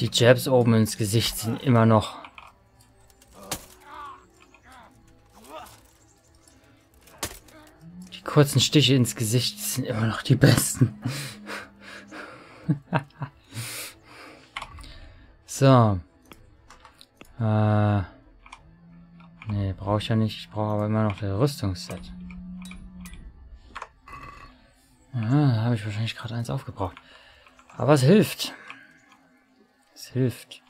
Die Jabs oben ins Gesicht sind immer noch. Die kurzen Stiche ins Gesicht sind immer noch die besten. so. Äh. Nee, brauche ich ja nicht. Ich brauche aber immer noch das Rüstungsset. Ah, da habe ich wahrscheinlich gerade eins aufgebraucht. Aber es hilft. Es hilft.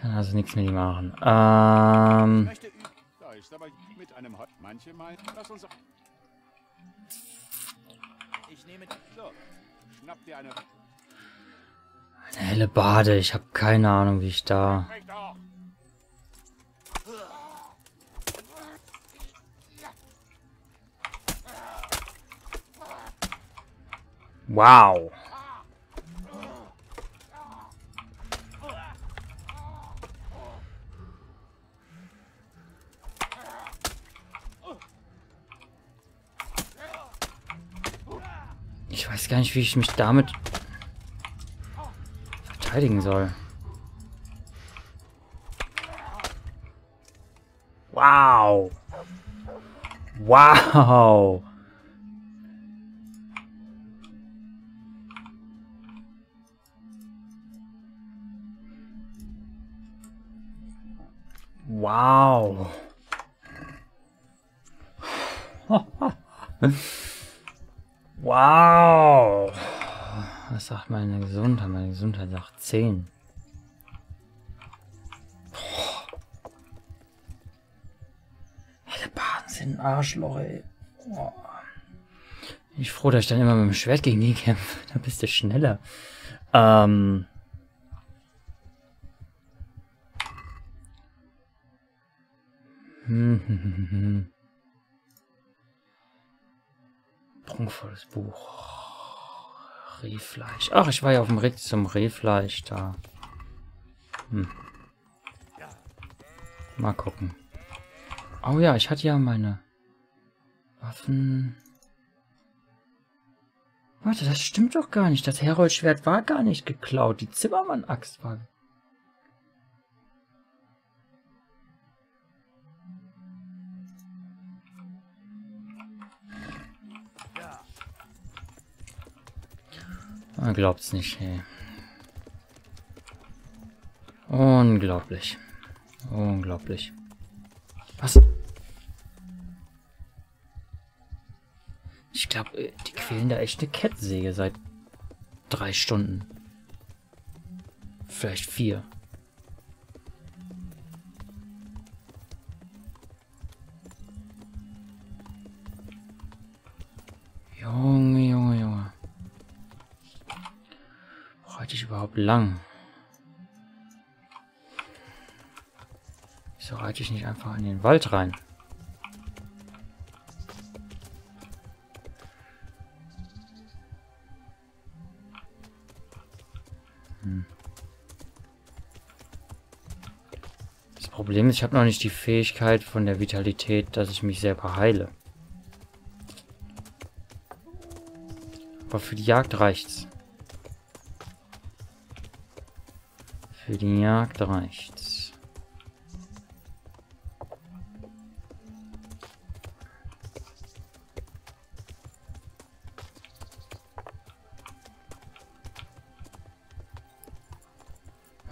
Kann also nichts mit ihm machen. Ähm. Eine. Eine helle Bade. Ich habe keine Ahnung, wie ich da. Wow. Ich weiß gar nicht, wie ich mich damit verteidigen soll. Wow. Wow. Wow. wow. Was sagt meine Gesundheit? Meine Gesundheit sagt 10. Helle Baden sind ein Arschloch, ey. Boah. Bin ich froh, dass ich dann immer mit dem Schwert gegen die kämpfe. Da bist du schneller. Ähm. Prunkvolles Buch. Rehfleisch. Ach, ich war ja auf dem Weg zum Rehfleisch da. Hm. Mal gucken. Oh ja, ich hatte ja meine Waffen. Warte, das stimmt doch gar nicht. Das Heroldschwert war gar nicht geklaut. Die Zimmermann-Axt war Man glaubt's nicht, ey. Unglaublich. Unglaublich. Was? Ich glaube, die quälen da echt eine Kettensäge seit drei Stunden. Vielleicht vier. Lang? Wieso reite ich nicht einfach in den Wald rein? Hm. Das Problem ist, ich habe noch nicht die Fähigkeit von der Vitalität, dass ich mich selber heile. Aber für die Jagd reicht's. Für die Jagd reicht's.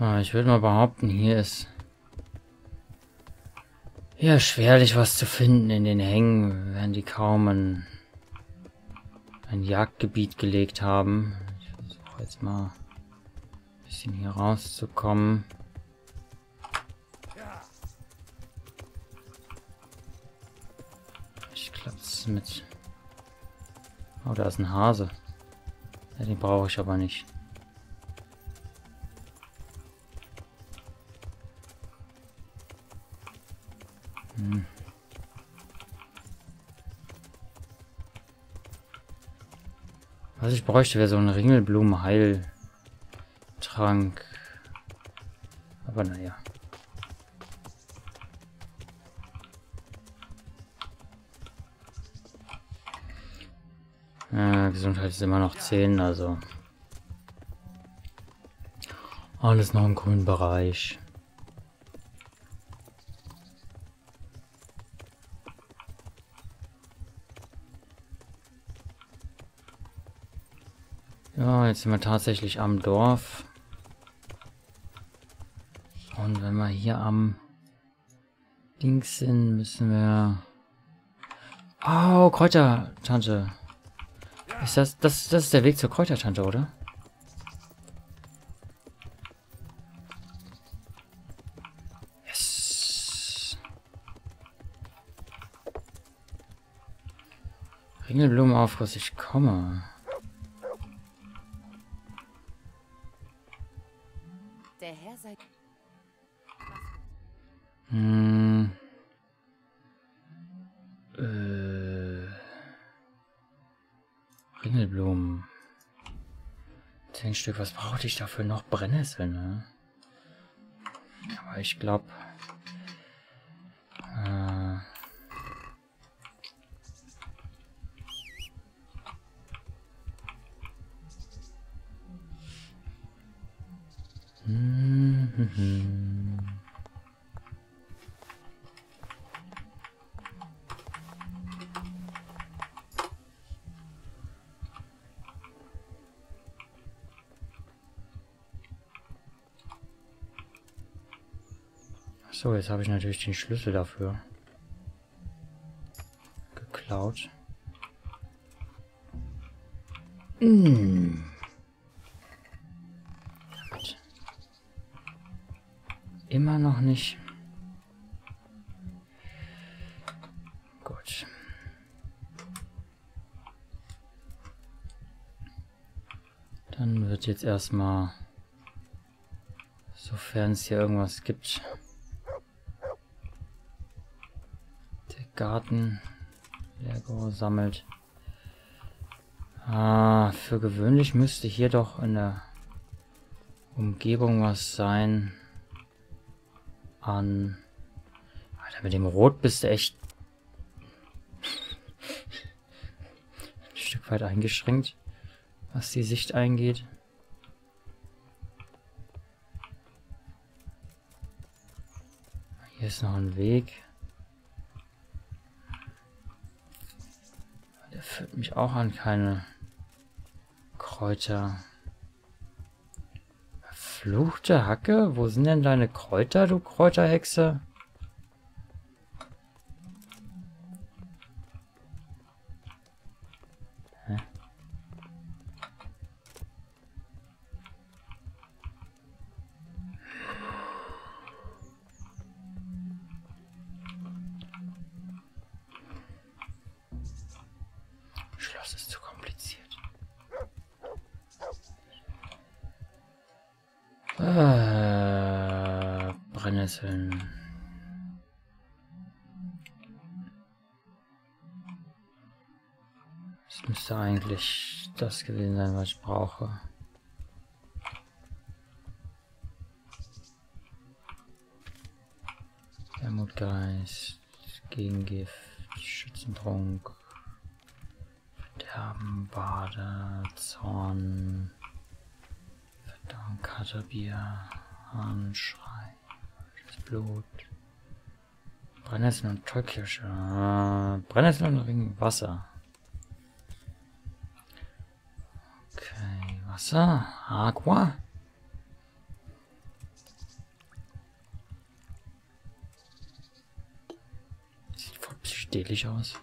Ah, ich würde mal behaupten, hier ist ja schwerlich was zu finden in den Hängen, während die kaum ein, ein Jagdgebiet gelegt haben. Ich versuche jetzt mal bisschen hier rauszukommen. Ich glaube, es mit... Oh, da ist ein Hase. Ja, den brauche ich aber nicht. Hm. Was ich bräuchte, wäre so ein Ringelblumenheil. Ringelblumenheiltrank. Aber naja. Ja, Gesundheit ist immer noch 10, also. Alles noch im grünen Bereich. Ja, jetzt sind wir tatsächlich am Dorf. Und wenn wir hier am Dings sind, müssen wir... Oh, Kräutertante. Ist das, das, das ist der Weg zur Kräutertante, oder? Yes. Ringelblumenaufguss, ich komme. Zehn Stück. Was brauchte ich dafür noch? Brennnessel, ne? Aber ich glaube... Äh, Mhm. So, jetzt habe ich natürlich den Schlüssel dafür geklaut. Mm. Gut. Immer noch nicht. Gut. Dann wird jetzt erstmal, sofern es hier irgendwas gibt, Garten Lego sammelt. Ah, für gewöhnlich müsste hier doch in der Umgebung was sein an... Alter, mit dem Rot bist du echt ein Stück weit eingeschränkt, was die Sicht eingeht. Hier ist noch ein Weg. Führt mich auch an keine Kräuter. Verfluchte Hacke? Wo sind denn deine Kräuter, du Kräuterhexe? Schloss ist zu kompliziert. Äh, Brennnesseln. Das müsste eigentlich das gewesen sein, was ich brauche. Wermutgeist, Gegengift, Schützentrunk, Bade, Zorn, Verdauung, Katerbier, Hahnschrei, das Blut, Brennnesseln und Tollkirsche, äh, Brennnesseln und Ring Wasser. Okay, Wasser, Aqua. Sieht voll psychedelisch aus.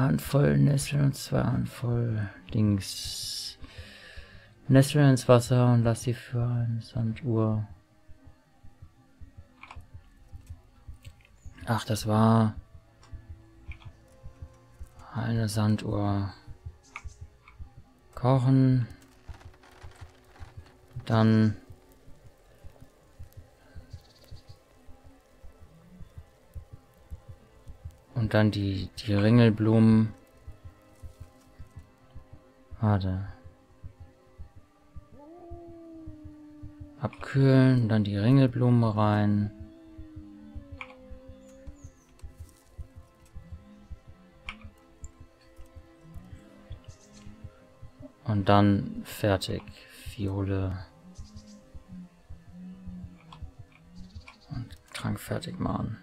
Handvoll Nesseln und zwei Handvoll Dings. Nesseln ins Wasser und lass sie für eine Sanduhr. Ach, das war Eine Sanduhr kochen. Dann und dann die die Ringelblumen. Warte. Abkühlen, dann die Ringelblumen rein. Und dann fertig. Fiole. Und Trank fertig machen.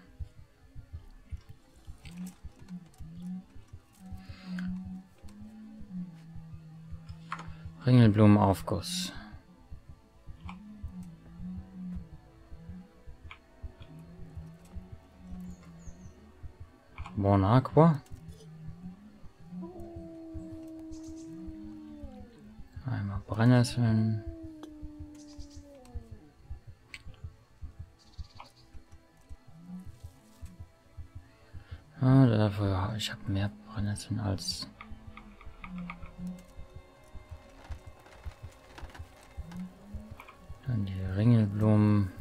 Ringelblumenaufguss. Bon Aqua. Einmal Brennnesseln. Ah, dafür, ich habe mehr Brennnesseln als dann die Ringelblumen.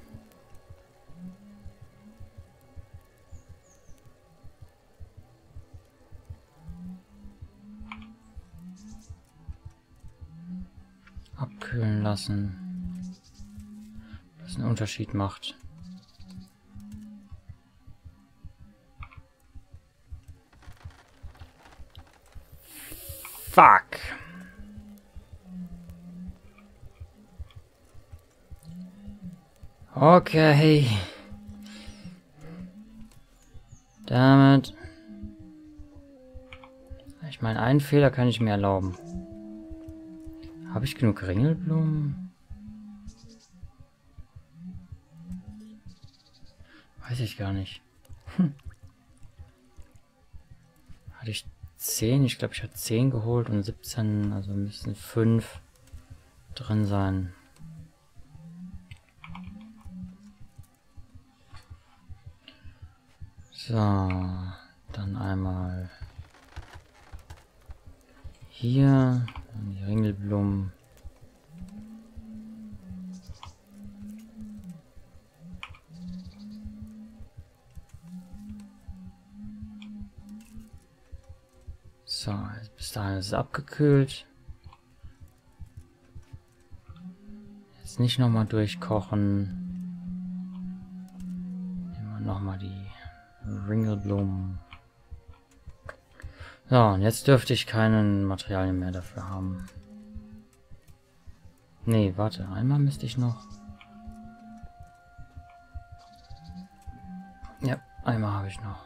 abkühlen lassen. Was einen Unterschied macht. Okay. Damit. Ich meine, einen Fehler kann ich mir erlauben. Habe ich genug Ringelblumen? Weiß ich gar nicht. Hm. Hatte ich 10? Ich glaube, ich habe 10 geholt und 17, also müssen 5 drin sein. So, dann einmal hier, dann die Ringelblumen. So, bis dahin ist es abgekühlt. Jetzt nicht nochmal durchkochen. Ringelblumen. So, und jetzt dürfte ich keinen Materialien mehr dafür haben. Nee, warte, einmal müsste ich noch. Ja, einmal habe ich noch.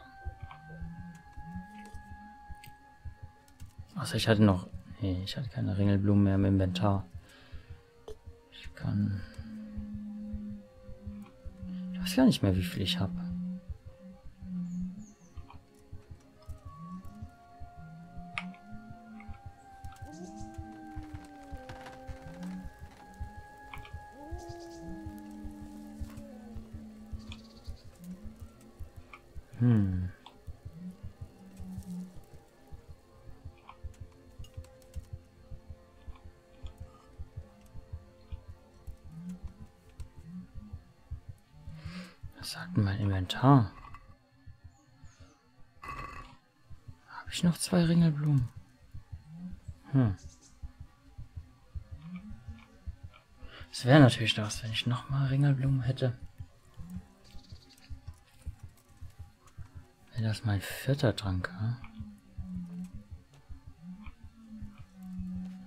Achso, ich hatte noch... Nee, ich hatte keine Ringelblumen mehr im Inventar. Ich kann... Ich weiß gar nicht mehr, wie viel ich habe. Natürlich das, wenn ich noch mal Ringelblumen hätte. Wäre das mein vierter Trank, ja?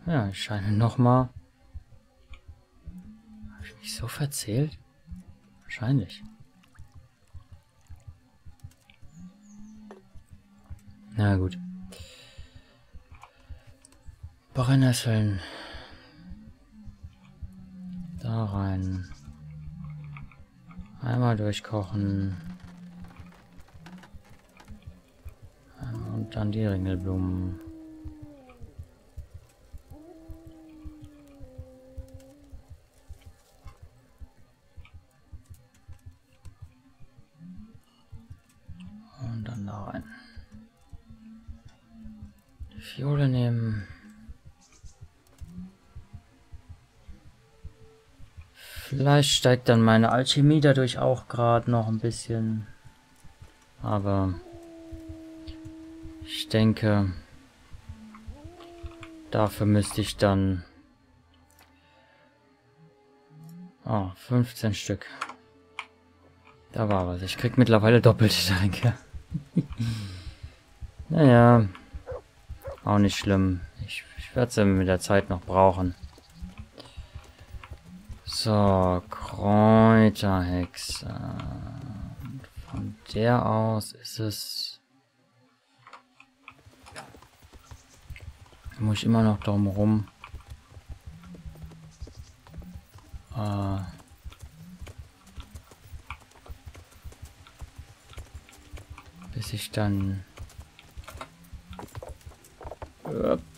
Ja, ich scheine noch mal. Habe ich mich so verzählt? Wahrscheinlich. Na gut. Brennnesseln. Rein. Einmal durchkochen. Und dann die Ringelblumen. Und dann da rein. Fiole nehmen. Vielleicht steigt dann meine Alchemie dadurch auch gerade noch ein bisschen. Aber ich denke, dafür müsste ich dann... Oh, 15 Stück. Da war was. Ich krieg mittlerweile doppelte Tränke. naja. Auch nicht schlimm. Ich, ich werde sie mit der Zeit noch brauchen. So, Kräuterhexe. Von der aus ist es... Muss ich immer noch drum rum. Äh, bis ich dann Upp.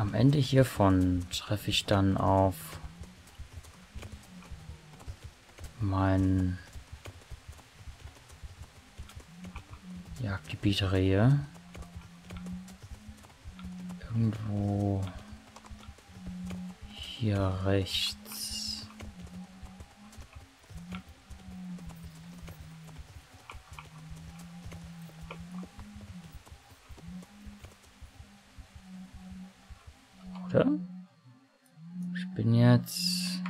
Am Ende hiervon treffe ich dann auf mein Jagdgebiet Rehe. Irgendwo hier rechts. Oder? Ich bin jetzt...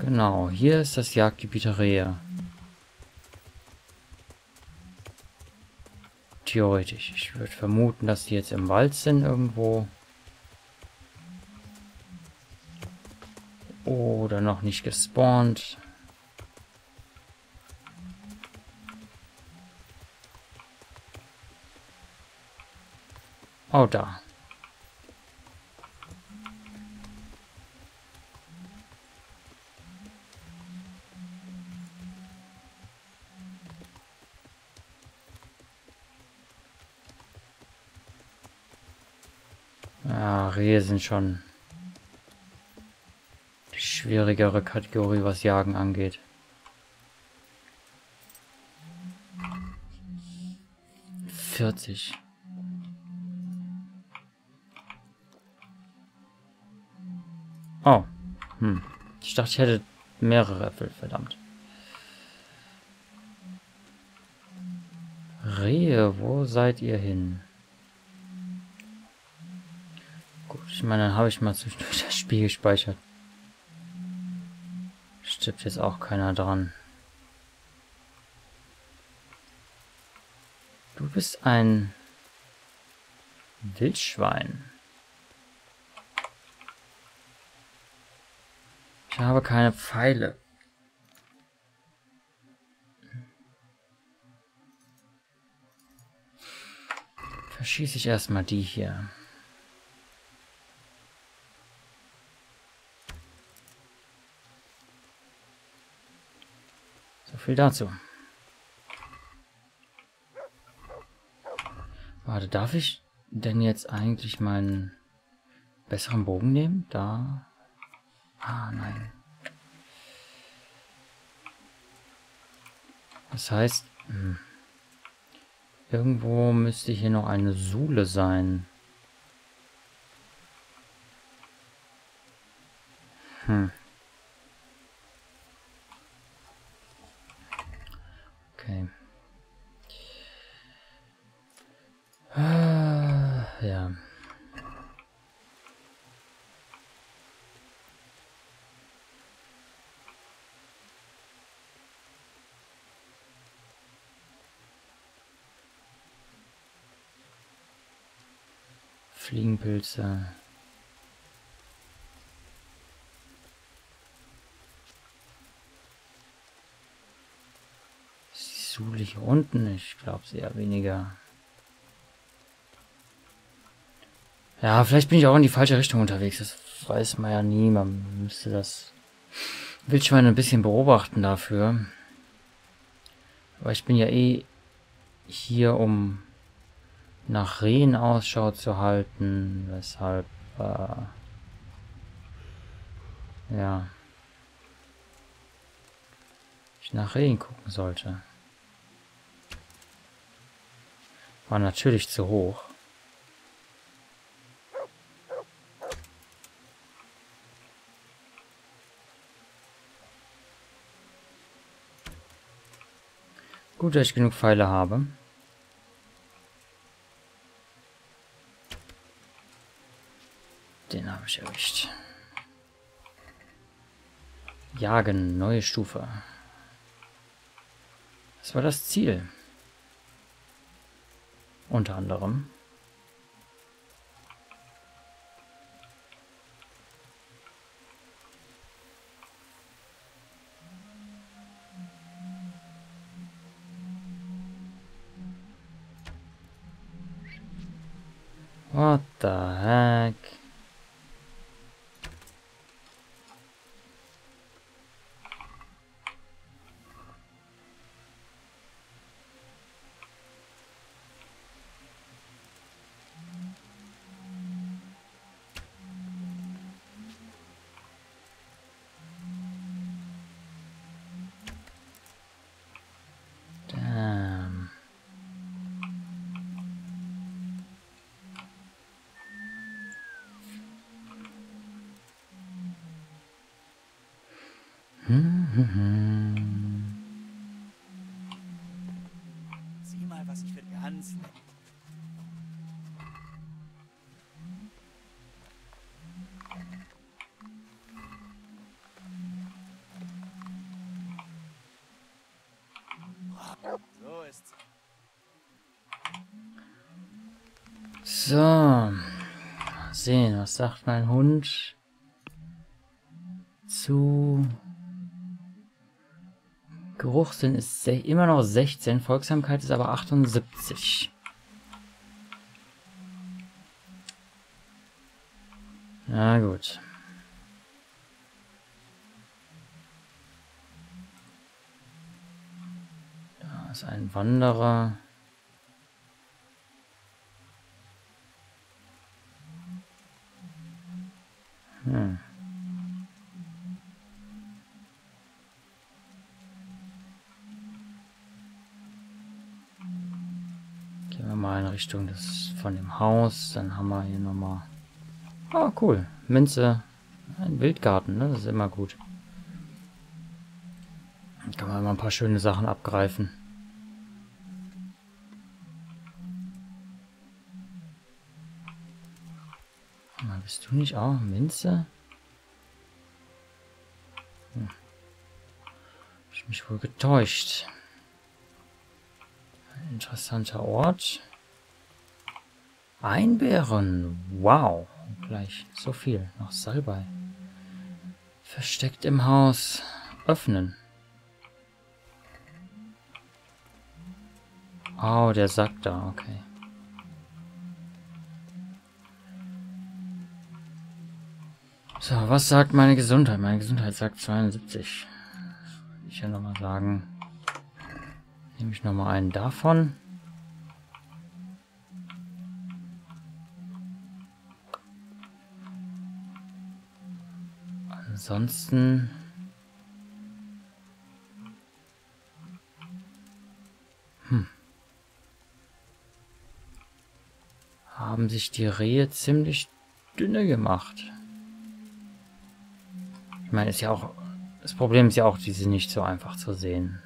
Genau, hier ist das Jagdgebiet der Rehe. Theoretisch. Ich würde vermuten, dass die jetzt im Wald sind irgendwo. Oder noch nicht gespawnt. Oh, da. Ja, Rehe sind schon die schwierigere Kategorie, was Jagen angeht. Vierzig. Oh. Hm. Ich dachte, ich hätte mehrere Äpfel, verdammt. Rehe, wo seid ihr hin? Gut, ich meine, dann habe ich mal zwischendurch das Spiel gespeichert. Stirbt jetzt auch keiner dran. Du bist ein Wildschwein. Ich habe keine Pfeile. Verschieße ich erstmal die hier. So viel dazu. Warte, darf ich denn jetzt eigentlich meinen besseren Bogen nehmen? Da Ah, nein. Das heißt, hm, irgendwo müsste hier noch eine Sule sein. Hm. Okay. Ah, ja. Fliegenpilze. Ist die Sule hier unten? Ich glaube eher weniger. Ja, vielleicht bin ich auch in die falsche Richtung unterwegs. Das weiß man ja nie. Man müsste das Wildschwein ein bisschen beobachten dafür. Aber ich bin ja eh hier, um nach Rehen Ausschau zu halten, weshalb, äh, ja. Ich nach Regen gucken sollte. War natürlich zu hoch. Gut, dass ich genug Pfeile habe. Den habe ich erwischt. Jagen, neue Stufe. Das war das Ziel. Unter anderem. What the heck? So ist's. So. Sehen, was sagt mein Hund zu Geruchssinn ist immer noch 16, Folgsamkeit ist aber 78. Na gut. Da ist ein Wanderer. Hm. Gehen wir mal in Richtung des von dem Haus. Dann haben wir hier nochmal. Ah, cool. Minze. Ein Wildgarten, ne? Das ist immer gut. Dann kann man mal ein paar schöne Sachen abgreifen. Bist du nicht auch Minze? Hm. Ich mich wohl getäuscht. Ein interessanter Ort. Einbeeren. Wow. Gleich so viel. Noch Salbei. Versteckt im Haus. Öffnen. Oh, der Sack da. Okay. So, was sagt meine Gesundheit? Meine Gesundheit sagt 72. Will ich ja nochmal sagen. Nehme ich nochmal einen davon. Ansonsten... Hm. Haben sich die Rehe ziemlich dünne gemacht. Ich meine, ist ja auch... Das Problem ist ja auch, die sind nicht so einfach zu sehen.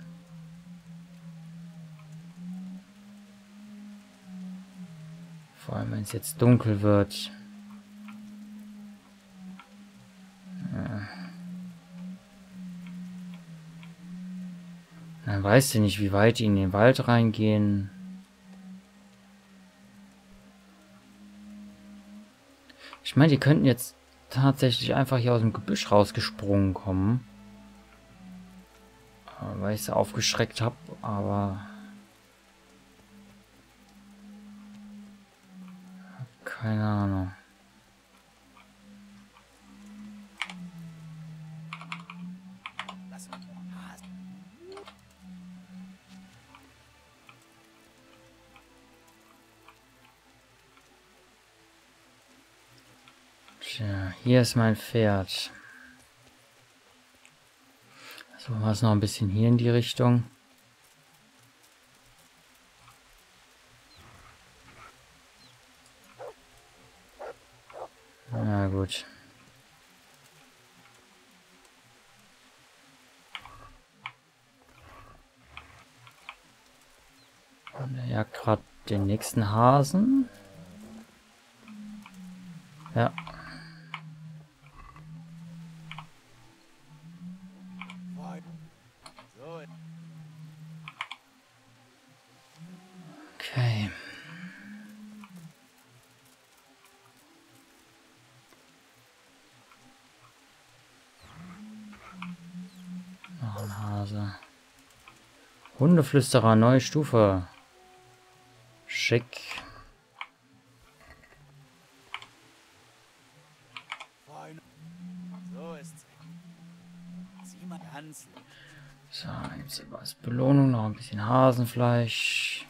Vor allem, wenn es jetzt dunkel wird. Dann weißt du nicht, wie weit die in den Wald reingehen. Ich meine, die könnten jetzt tatsächlich einfach hier aus dem Gebüsch rausgesprungen kommen. Äh, Weil ich sie aufgeschreckt habe, aber... Keine Ahnung. Hier ist mein Pferd. So, was noch ein bisschen hier in die Richtung. Na gut. Und er jagt gerade den nächsten Hasen. Okay. Noch ein Hase. Hundeflüsterer, neue Stufe. Schick. So, jetzt was Belohnung, noch ein bisschen Hasenfleisch.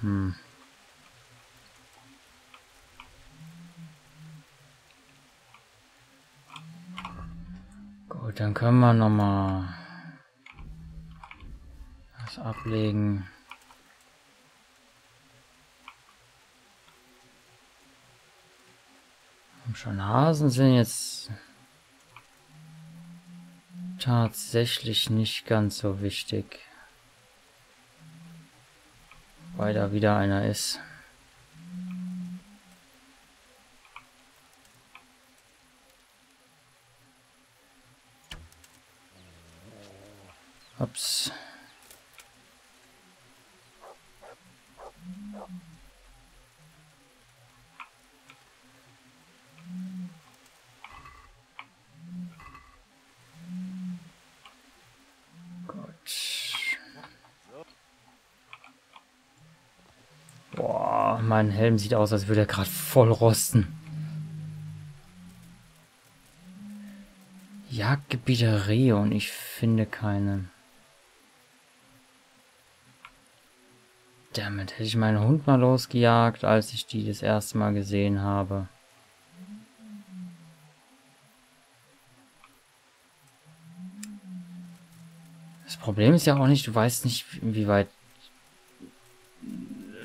Hm. Gut, dann können wir noch mal das ablegen. Schon Hasen sind jetzt tatsächlich nicht ganz so wichtig. Weil da wieder einer ist. Ups. Boah, mein Helm sieht aus, als würde er gerade voll rosten. Jagdgebiete und ich finde keine. Damit hätte ich meinen Hund mal losgejagt, als ich die das erste Mal gesehen habe. Das Problem ist ja auch nicht, du weißt nicht, inwieweit.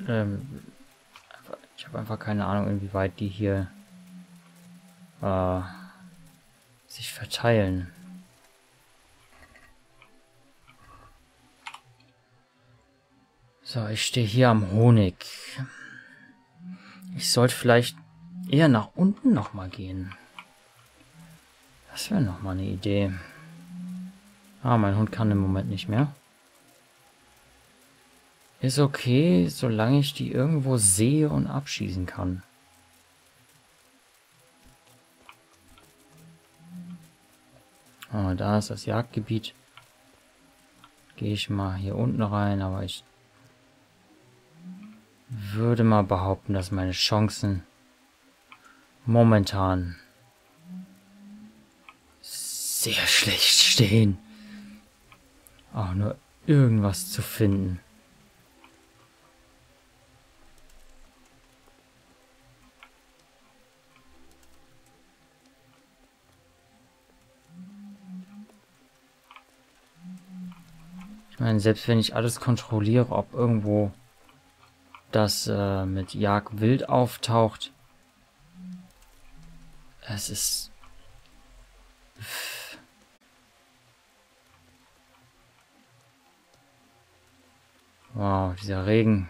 Ähm, ich habe einfach keine Ahnung, inwieweit die hier äh, sich verteilen. So, ich stehe hier am Honig. Ich sollte vielleicht eher nach unten nochmal gehen. Das wäre nochmal eine Idee. Ah, mein Hund kann im Moment nicht mehr. Ist okay, solange ich die irgendwo sehe und abschießen kann. Ah, da ist das Jagdgebiet. Gehe ich mal hier unten rein, aber ich würde mal behaupten, dass meine Chancen momentan sehr schlecht stehen. Auch nur irgendwas zu finden. Ich meine, selbst wenn ich alles kontrolliere, ob irgendwo das äh, mit Jagdwild auftaucht, es ist Wow, dieser Regen.